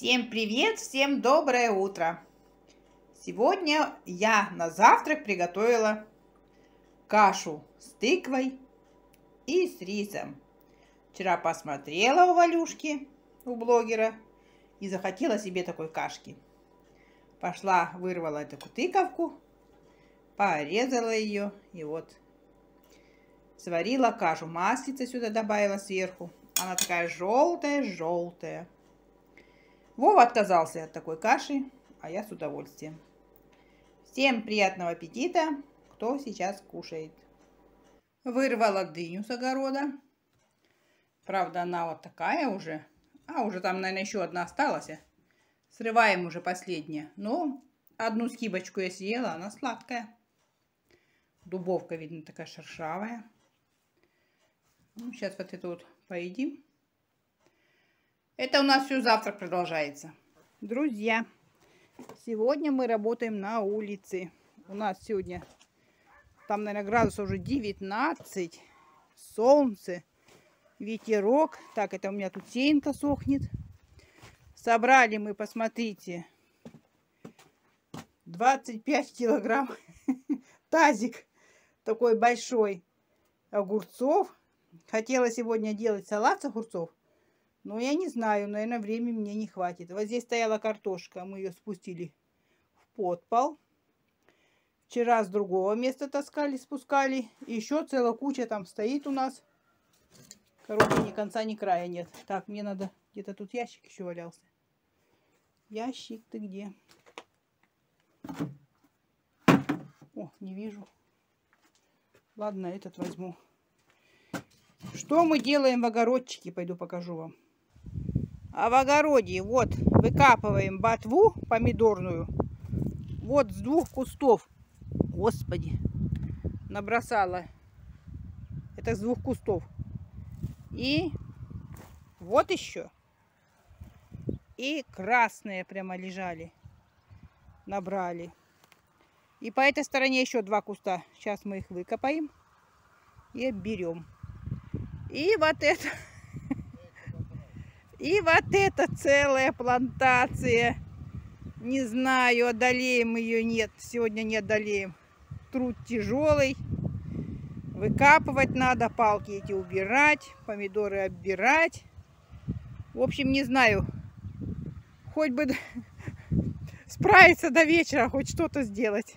Всем привет, всем доброе утро! Сегодня я на завтрак приготовила кашу с тыквой и с рисом. Вчера посмотрела у Валюшки, у блогера, и захотела себе такой кашки. Пошла, вырвала такую тыковку, порезала ее и вот сварила кашу. Маслица сюда добавила сверху. Она такая желтая-желтая. Вова отказался от такой каши, а я с удовольствием. Всем приятного аппетита, кто сейчас кушает. Вырвала дыню с огорода. Правда, она вот такая уже. А, уже там, наверное, еще одна осталась. Срываем уже последняя. Но одну скибочку я съела, она сладкая. Дубовка, видно, такая шершавая. Ну, сейчас вот это вот поедим. Это у нас все завтрак продолжается. Друзья, сегодня мы работаем на улице. У нас сегодня, там, наверное, градусов уже 19. Солнце, ветерок. Так, это у меня тут сеянка сохнет. Собрали мы, посмотрите, 25 килограмм. Тазик такой большой огурцов. Хотела сегодня делать салат с огурцов. Но я не знаю, наверное, времени мне не хватит. Вот здесь стояла картошка, мы ее спустили в подпол. Вчера с другого места таскали, спускали. еще целая куча там стоит у нас. Короче, ни конца, ни края нет. Так, мне надо... Где-то тут ящик еще валялся. Ящик ты где? О, не вижу. Ладно, этот возьму. Что мы делаем в огородчике? Пойду покажу вам. А в огороде вот выкапываем ботву помидорную. Вот с двух кустов. Господи, набросала. Это с двух кустов. И вот еще. И красные прямо лежали. Набрали. И по этой стороне еще два куста. Сейчас мы их выкопаем и берем. И вот это и вот это целая плантация. Не знаю, одолеем ее, нет. Сегодня не одолеем. Труд тяжелый. Выкапывать надо, палки эти убирать, помидоры оббирать. В общем, не знаю. Хоть бы справиться до вечера, хоть что-то сделать.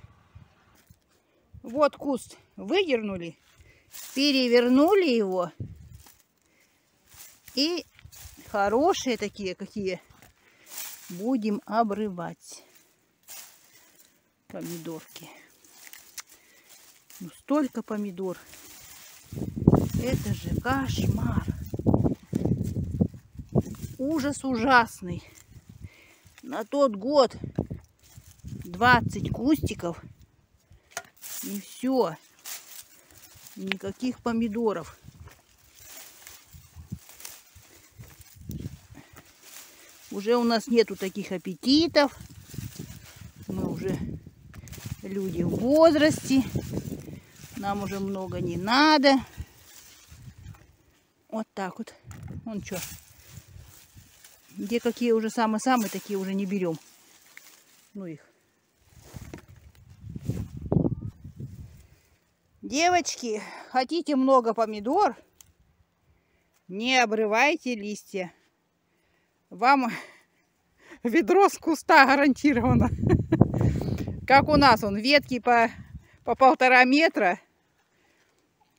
Вот куст выдернули, перевернули его и Хорошие такие какие. Будем обрывать помидорки. Ну, столько помидор. Это же кошмар. Ужас ужасный. На тот год 20 кустиков. И все. Никаких помидоров. Уже у нас нету таких аппетитов. Мы уже люди в возрасте. Нам уже много не надо. Вот так вот. Вон что. Где какие уже самые-самые, такие уже не берем. Ну их. Девочки, хотите много помидор? Не обрывайте листья вам ведро с куста гарантированно. Как у нас, он ветки по, по полтора метра.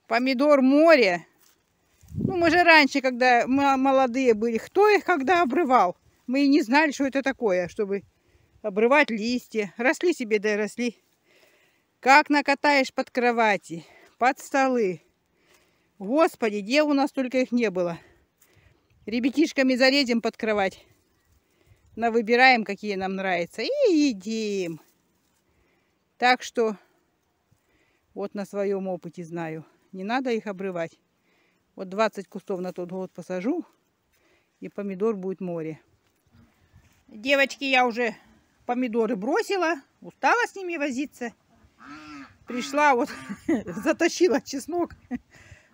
Помидор море. Ну, мы же раньше, когда мы молодые были, кто их когда обрывал? Мы и не знали, что это такое, чтобы обрывать листья. Росли себе, да и росли. Как накатаешь под кровати, под столы. Господи, где у нас только их не было. Ребятишками залезем под кровать. На выбираем, какие нам нравятся. И едим. Так что вот на своем опыте знаю. Не надо их обрывать. Вот 20 кустов на тот год посажу. И помидор будет море. Девочки, я уже помидоры бросила. Устала с ними возиться. Пришла, вот затащила чеснок.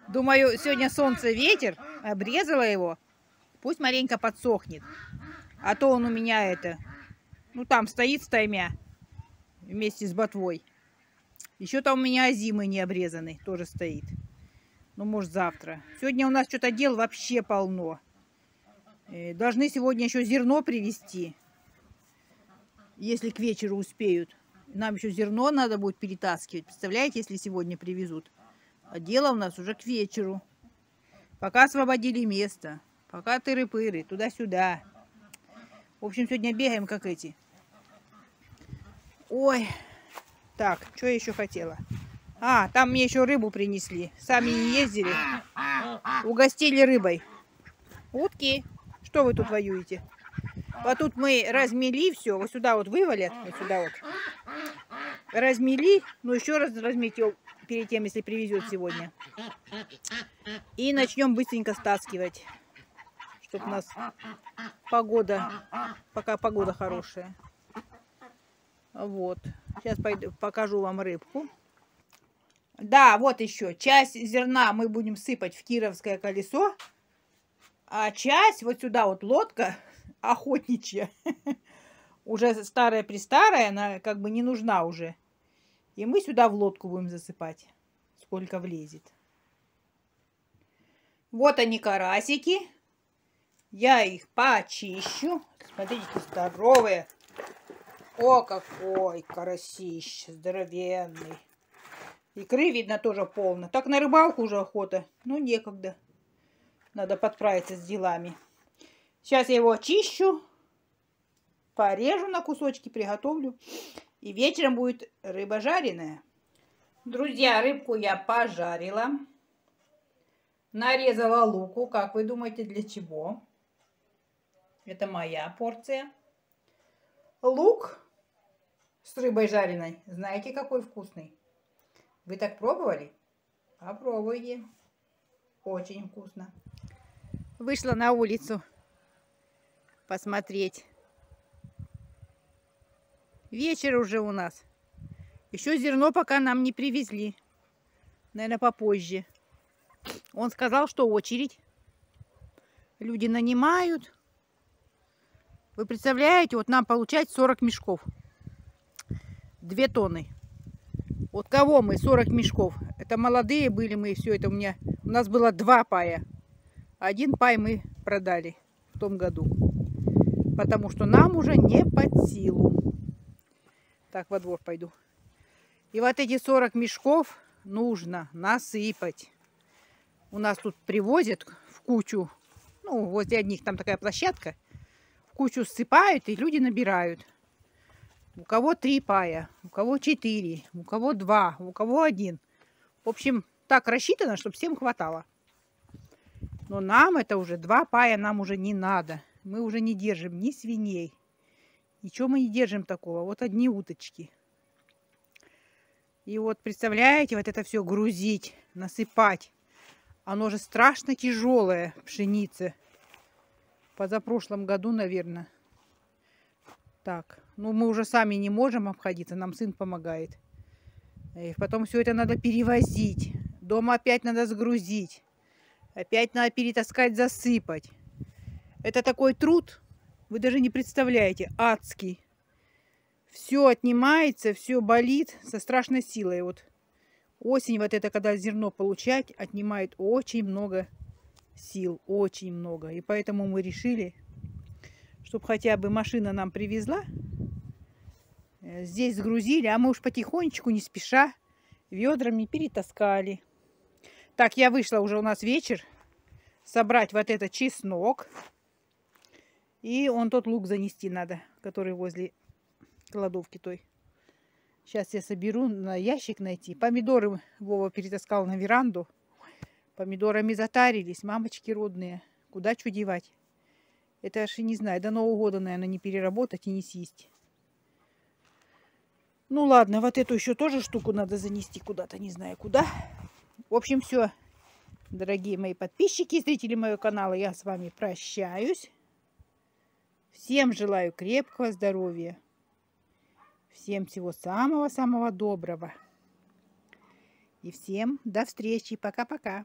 Думаю, сегодня солнце, ветер. Обрезала его. Пусть маленько подсохнет. А то он у меня это... Ну, там стоит стаймя вместе с ботвой. Еще там у меня зимы не обрезанный тоже стоит. Ну, может, завтра. Сегодня у нас что-то дел вообще полно. Э, должны сегодня еще зерно привезти. Если к вечеру успеют. Нам еще зерно надо будет перетаскивать. Представляете, если сегодня привезут. А дело у нас уже к вечеру. Пока освободили место. Пока тыры-пыры, туда-сюда. В общем, сегодня бегаем, как эти. Ой. Так, что я еще хотела? А, там мне еще рыбу принесли. Сами не ездили. Угостили рыбой. Утки. Что вы тут воюете? Вот тут мы размели все. Вот сюда вот вывалят. Вот сюда вот. Размели. Ну, еще раз разметил перед тем, если привезет сегодня. И начнем быстренько стаскивать. Чтобы у нас погода, пока погода хорошая. Вот. Сейчас пойду, покажу вам рыбку. Да, вот еще. Часть зерна мы будем сыпать в кировское колесо. А часть вот сюда вот лодка охотничья. Уже старая-престарая, она как бы не нужна уже. И мы сюда в лодку будем засыпать, сколько влезет. Вот они карасики. Я их почищу. Смотрите, здоровые. О, какой карасище здоровенный. Икры, видно, тоже полно. Так на рыбалку уже охота. Ну, некогда. Надо подправиться с делами. Сейчас я его очищу. Порежу на кусочки, приготовлю. И вечером будет рыба жареная. Друзья, рыбку я пожарила. Нарезала луку. Как вы думаете, для чего? Это моя порция. Лук с рыбой жареной. Знаете, какой вкусный? Вы так пробовали? Попробуйте. Очень вкусно. Вышла на улицу посмотреть. Вечер уже у нас. Еще зерно пока нам не привезли. Наверное, попозже. Он сказал, что очередь. Люди нанимают. Вы представляете, вот нам получать 40 мешков. Две тонны. Вот кого мы 40 мешков. Это молодые были мы, все это у меня. У нас было два пая. Один пай мы продали в том году. Потому что нам уже не под силу. Так, во двор пойду. И вот эти 40 мешков нужно насыпать. У нас тут привозят в кучу. Ну, возле одних там такая площадка. Кучу ссыпают, и люди набирают. У кого три пая, у кого четыре, у кого два, у кого один. В общем, так рассчитано, чтобы всем хватало. Но нам это уже два пая, нам уже не надо. Мы уже не держим ни свиней, Ничего мы не держим такого. Вот одни уточки. И вот представляете, вот это все грузить, насыпать. Оно же страшно тяжелое, пшеница. Позапрошлом году, наверное. Так, ну мы уже сами не можем обходиться, нам сын помогает. И потом все это надо перевозить. Дома опять надо сгрузить. Опять надо перетаскать, засыпать. Это такой труд, вы даже не представляете, адский. Все отнимается, все болит со страшной силой. Вот осень, вот это, когда зерно получать, отнимает очень много сил, очень много. И поэтому мы решили, чтобы хотя бы машина нам привезла, э, здесь сгрузили, а мы уж потихонечку, не спеша, ведрами перетаскали. Так, я вышла уже у нас вечер, собрать вот этот чеснок. И он тот лук занести надо, который возле кладовки той. Сейчас я соберу, на ящик найти. Помидоры Вова перетаскал на веранду. Помидорами затарились, мамочки родные. Куда что девать? Это аж и не знаю, до Нового года, наверное, не переработать и не съесть. Ну ладно, вот эту еще тоже штуку надо занести куда-то, не знаю куда. В общем, все, дорогие мои подписчики, зрители моего канала, я с вами прощаюсь. Всем желаю крепкого здоровья. Всем всего самого-самого доброго. И всем до встречи. Пока-пока.